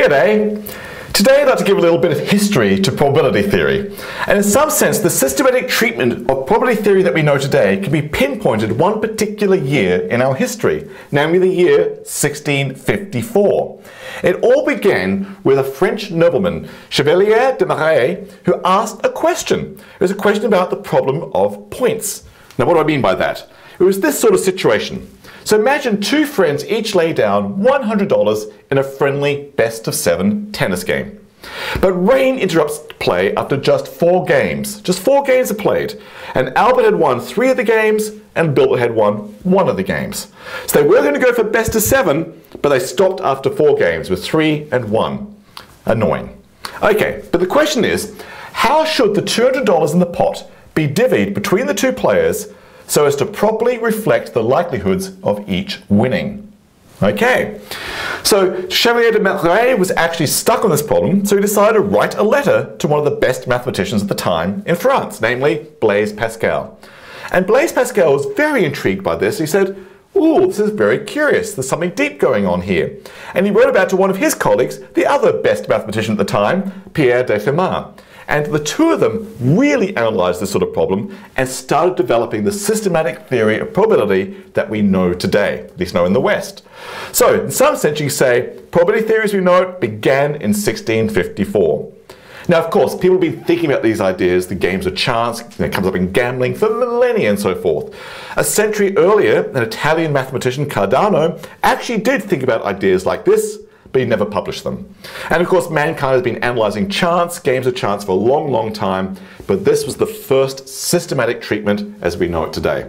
G'day! Today I'd like to give a little bit of history to probability theory. And in some sense, the systematic treatment of probability theory that we know today can be pinpointed one particular year in our history, namely the year 1654. It all began with a French nobleman, Chevalier de Méré, who asked a question. It was a question about the problem of points. Now what do I mean by that? It was this sort of situation. So imagine two friends each lay down $100 in a friendly best of seven tennis game. But rain interrupts play after just four games. Just four games are played. And Albert had won three of the games and Bill had won one of the games. So they were going to go for best of seven, but they stopped after four games with three and one. Annoying. Okay, but the question is, how should the $200 in the pot be divvied between the two players so as to properly reflect the likelihoods of each winning. Okay, so Chevalier de Méré was actually stuck on this problem, so he decided to write a letter to one of the best mathematicians at the time in France, namely Blaise Pascal. And Blaise Pascal was very intrigued by this. He said, Ooh, this is very curious. There's something deep going on here. And he wrote about to one of his colleagues, the other best mathematician at the time, Pierre de Fermat. And the two of them really analyzed this sort of problem and started developing the systematic theory of probability that we know today, at least know in the West. So, in some sense, you say probability theory as we know began in 1654. Now, of course, people have been thinking about these ideas, the games of chance, it comes up in gambling for millennia and so forth. A century earlier, an Italian mathematician, Cardano, actually did think about ideas like this, but he never published them. And of course, mankind has been analyzing chance, games of chance for a long, long time, but this was the first systematic treatment as we know it today.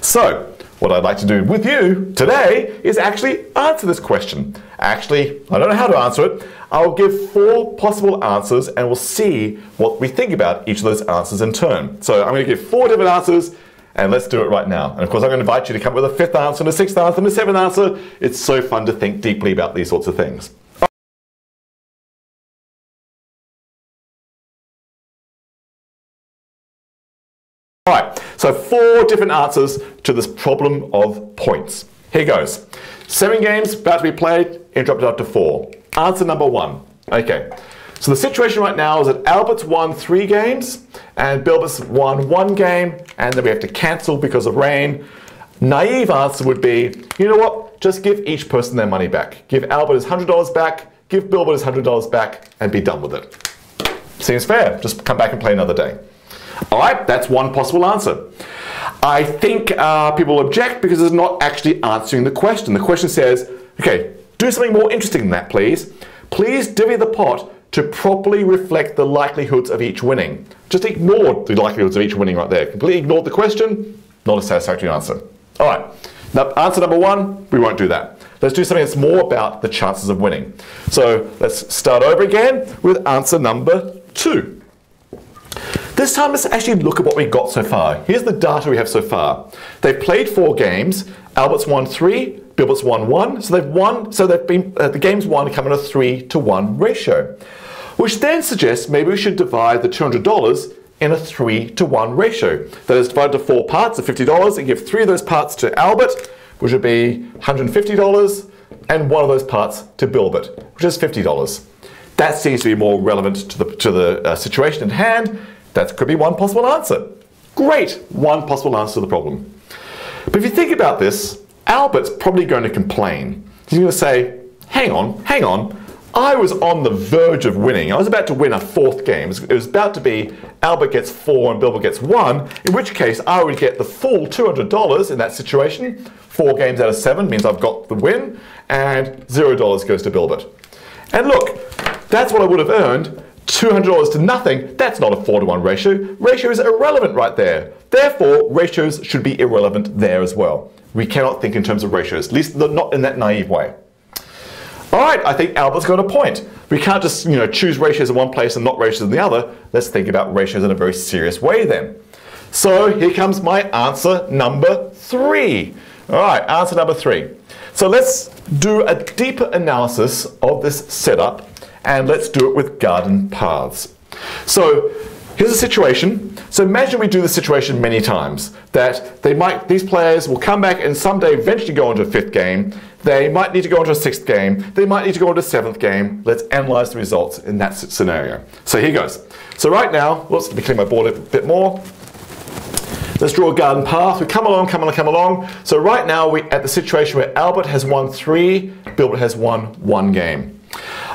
So, what I'd like to do with you today is actually answer this question. Actually, I don't know how to answer it. I'll give four possible answers and we'll see what we think about each of those answers in turn. So I'm going to give four different answers and let's do it right now. And of course, I'm going to invite you to come up with a fifth answer and a sixth answer and a seventh answer. It's so fun to think deeply about these sorts of things. All right, so four different answers to this problem of points. Here goes. Seven games about to be played, interrupted after four. Answer number one. Okay, so the situation right now is that Albert's won three games and Bilbert's won one game and then we have to cancel because of rain. Naive answer would be, you know what, just give each person their money back. Give Albert his $100 back, give Bilbert his $100 back and be done with it. Seems fair, just come back and play another day. All right, that's one possible answer. I think uh, people object because it's not actually answering the question. The question says, okay, do something more interesting than that, please. Please divvy the pot to properly reflect the likelihoods of each winning. Just ignore the likelihoods of each winning right there. Completely ignored the question, not a satisfactory answer. All right, now answer number one, we won't do that. Let's do something that's more about the chances of winning. So let's start over again with answer number two. This time let's actually look at what we got so far. Here's the data we have so far. They've played four games, Albert's won three, Bilbert's won one, so they've won, so they've been, uh, the game's won come in a three to one ratio which then suggests maybe we should divide the $200 in a 3 to 1 ratio. That is divided to four parts of $50 and give three of those parts to Albert, which would be $150, and one of those parts to Bilbert, which is $50. That seems to be more relevant to the, to the uh, situation at hand. That could be one possible answer. Great, one possible answer to the problem. But if you think about this, Albert's probably going to complain. He's going to say, hang on, hang on, I was on the verge of winning. I was about to win a fourth game. It was about to be Albert gets four and Bilbert gets one, in which case I would get the full $200 in that situation. Four games out of seven means I've got the win, and $0 goes to Bilbert. And look, that's what I would have earned. $200 to nothing, that's not a 4 to 1 ratio. Ratio is irrelevant right there. Therefore, ratios should be irrelevant there as well. We cannot think in terms of ratios, at least not in that naive way. All right, I think Albert's got a point. We can't just you know choose ratios in one place and not ratios in the other. Let's think about ratios in a very serious way then. So here comes my answer number three. All right, answer number three. So let's do a deeper analysis of this setup and let's do it with garden paths. So Here's a situation. So imagine we do this situation many times. That they might, these players will come back and someday eventually go into a fifth game. They might need to go into a sixth game. They might need to go into a seventh game. Let's analyze the results in that scenario. So here goes. So right now, let's let me clean my board a bit more. Let's draw a garden path. We come along, come along, come along. So right now we're at the situation where Albert has won three, Bilbert has won one game.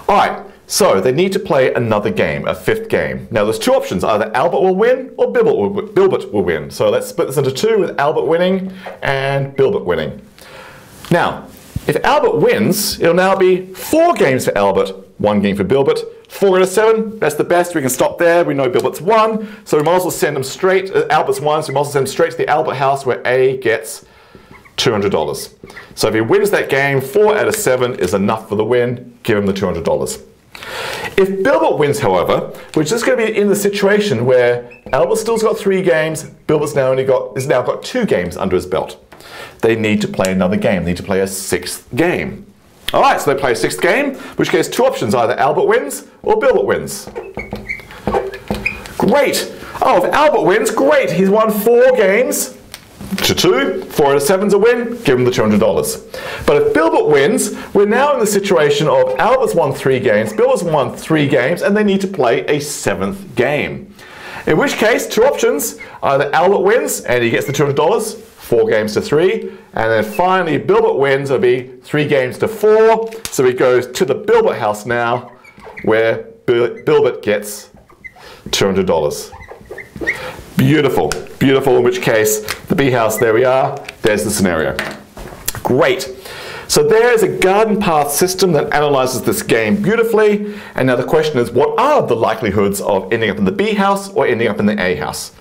All right, so they need to play another game, a fifth game. Now there's two options, either Albert will win or Bilbert will, Bilbert will win. So let's split this into two with Albert winning and Bilbert winning. Now, if Albert wins, it'll now be four games for Albert, one game for Bilbert. Four out of seven, that's the best. We can stop there. We know Bilbert's won. So we might as well send them straight, uh, Albert's won, so we might as well send them straight to the Albert house where A gets $200. So if he wins that game, four out of seven is enough for the win. Give him the $200. If Bilbert wins, however, we're just going to be in the situation where Albert still's got three games, Bilbert's now only got has now got two games under his belt. They need to play another game. They need to play a sixth game. All right, so they play a sixth game, which case two options, either Albert wins or Bilbert wins. Great. Oh, if Albert wins, great. He's won four games to two. Four out of seven's a win. Give him the $200. But if Bilbert wins, we're now in the situation of Albert's won three games, Bilbert's won three games, and they need to play a seventh game. In which case, two options. Either Albert wins and he gets the $200, four games to three. And then finally, Bilbert wins, it'll be three games to four. So he goes to the Bilbert house now, where Bilbert gets $200. Beautiful, beautiful, in which case, the B house, there we are, there's the scenario. Great. So there is a garden path system that analyzes this game beautifully. And now the question is, what are the likelihoods of ending up in the B house or ending up in the A house?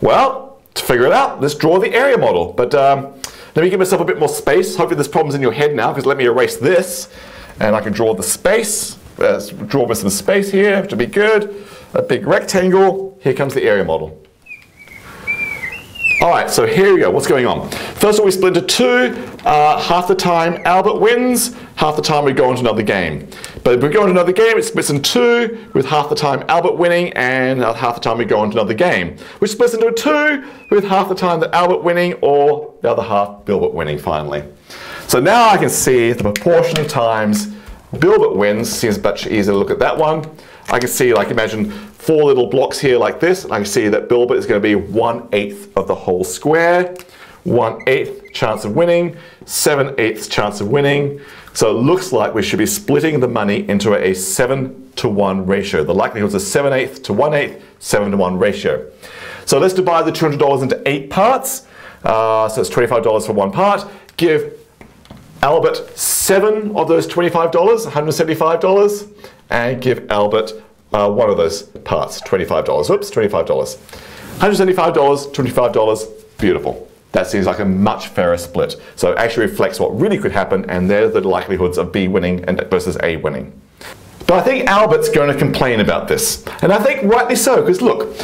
Well, to figure it out, let's draw the area model. But um, let me give myself a bit more space. Hopefully this problem's in your head now, because let me erase this. And I can draw the space. Let's draw with some space here to be good. A big rectangle. Here comes the area model. All right, so here we go. What's going on? First of all, we split into two. Uh, half the time Albert wins, half the time we go into another game. But if we go into another game, it splits in two, with half the time Albert winning and half the time we go into another game. Which splits into two, with half the time that Albert winning or the other half Bilbert winning finally. So now I can see the proportion of times Bilbert wins. Seems much easier to look at that one. I can see, like imagine four little blocks here like this, and I can see that Bilbert is going to be one eighth of the whole square, one eighth chance of winning, seven eighths chance of winning. So it looks like we should be splitting the money into a seven to one ratio. The likelihood is a seven eighth to one eighth, seven to one ratio. So let's divide the $200 into eight parts. Uh, so it's $25 for one part. Give Albert seven of those $25, $175, and give Albert uh, one of those parts, $25. Oops, $25. $175, $25, beautiful. That seems like a much fairer split. So it actually reflects what really could happen, and they're the likelihoods of B winning and versus A winning. But I think Albert's going to complain about this. And I think rightly so, because look,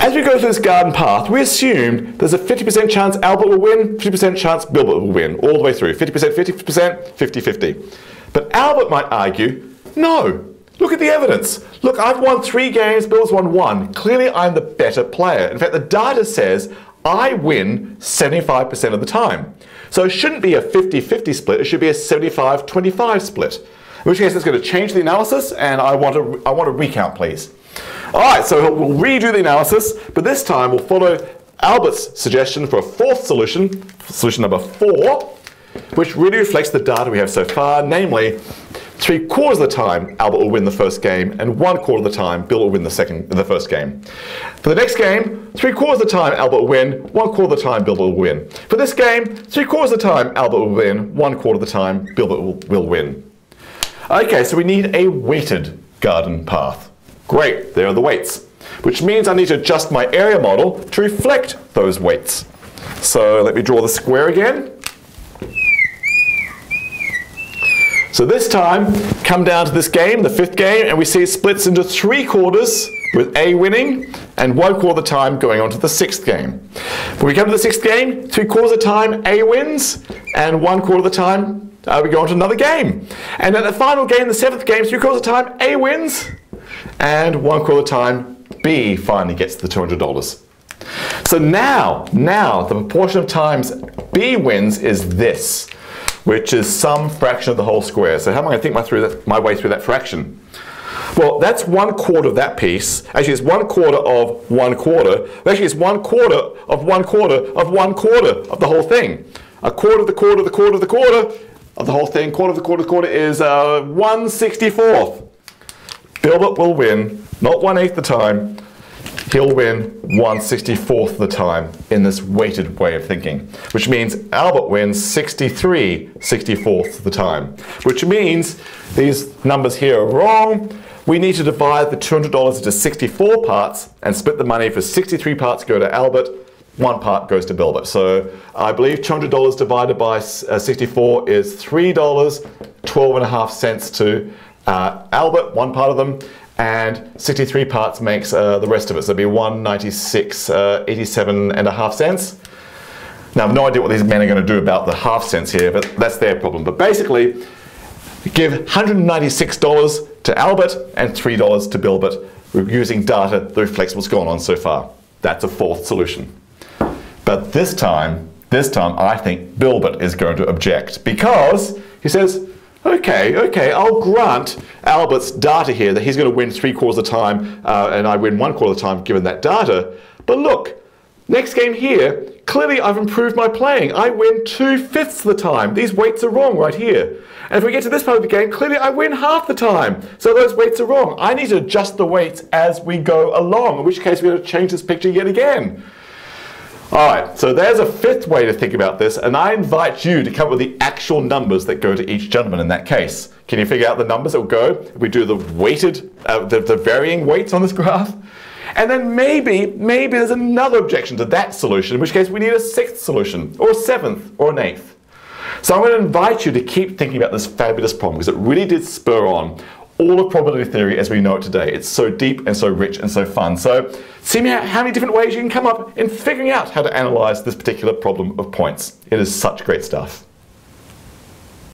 as we go through this garden path, we assume there's a 50% chance Albert will win, 50% chance Bilbert will win, all the way through. 50%, 50%, 50-50. But Albert might argue, no, look at the evidence. Look, I've won three games, Bill's won one. Clearly I'm the better player. In fact, the data says I win 75% of the time. So it shouldn't be a 50-50 split, it should be a 75-25 split. In which case it's going to change the analysis and I want to, I want to recount please. Alright, so we'll redo the analysis, but this time we'll follow Albert's suggestion for a fourth solution, solution number four, which really reflects the data we have so far, namely three quarters of the time Albert will win the first game, and one quarter of the time Bill will win the second, the first game. For the next game, three quarters of the time Albert will win, one quarter of the time Bill will win. For this game, three quarters of the time Albert will win, one quarter of the time Bill will, will win. Okay, so we need a weighted garden path. Great, there are the weights, which means I need to adjust my area model to reflect those weights. So let me draw the square again. So this time, come down to this game, the fifth game, and we see it splits into three quarters with A winning and one quarter of the time going on to the sixth game. When we come to the sixth game, three quarters of the time A wins and one quarter of the time uh, we go on to another game. And at the final game, the seventh game, three quarters of the time, A wins, and one quarter of the time, B finally gets the $200. So now, now, the proportion of times B wins is this. Which is some fraction of the whole square. So how am I going to think my, through that, my way through that fraction? Well, that's one quarter of that piece. Actually, it's one quarter of one quarter. Actually, it's one quarter of one quarter of one quarter of the whole thing. A quarter of the quarter of the quarter of the quarter of the whole thing, quarter of the quarter of the quarter is uh, 1 64th. Bilbert will win, not 1 8th the time, he'll win 1 64th the time in this weighted way of thinking, which means Albert wins 63 64th the time, which means these numbers here are wrong. We need to divide the $200 into 64 parts and split the money for 63 parts go to Albert, one part goes to Bilbert. So I believe $200 divided by uh, 64 is $3, 12 and a half cents to uh, Albert, one part of them, and 63 parts makes uh, the rest of it. So it'd be 196, uh, 87 and a half cents. Now I've no idea what these men are going to do about the half cents here, but that's their problem. But basically, give $196 to Albert and $3 to Bilbert using data that reflects what's gone on so far. That's a fourth solution. But this time, this time I think Bilbert is going to object because he says, okay, okay, I'll grant Albert's data here that he's going to win three quarters of the time uh, and I win one quarter of the time given that data. But look, next game here, clearly I've improved my playing. I win two-fifths of the time. These weights are wrong right here. And if we get to this part of the game, clearly I win half the time. So those weights are wrong. I need to adjust the weights as we go along, in which case we're going to change this picture yet again. All right, so there's a fifth way to think about this, and I invite you to come up with the actual numbers that go to each gentleman in that case. Can you figure out the numbers that will go if we do the weighted, uh, the, the varying weights on this graph? And then maybe, maybe there's another objection to that solution, in which case we need a sixth solution, or a seventh, or an eighth. So I'm going to invite you to keep thinking about this fabulous problem because it really did spur on all of probability theory as we know it today. It's so deep and so rich and so fun. So see me how many different ways you can come up in figuring out how to analyze this particular problem of points. It is such great stuff.